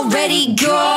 already gone.